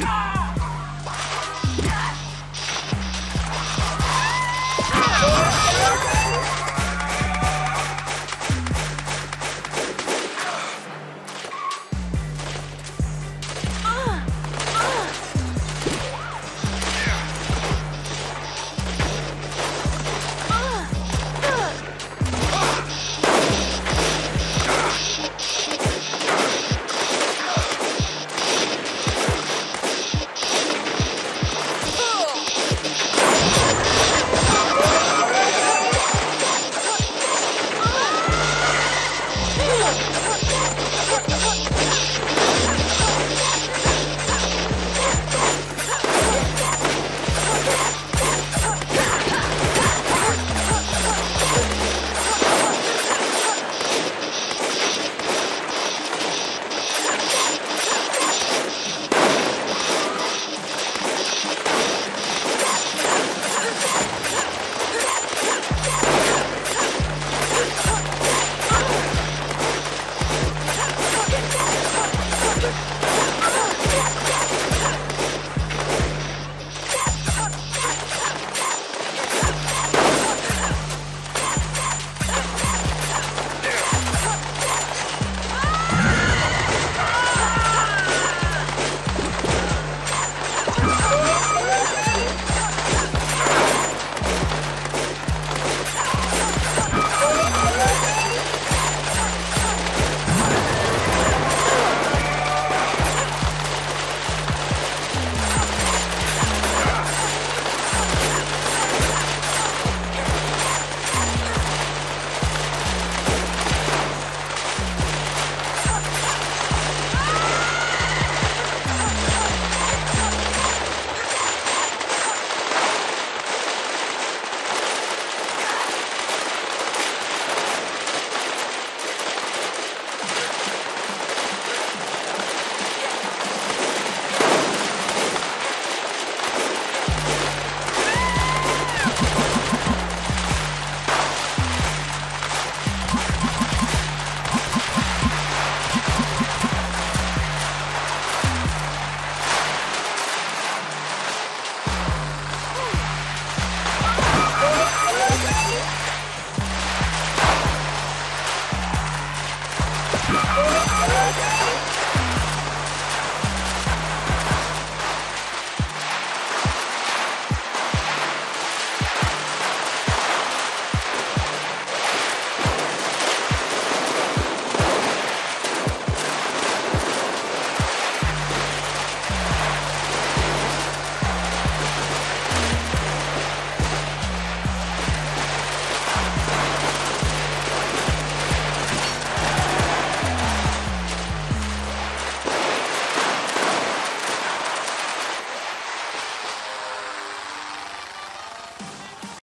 Ah! Look,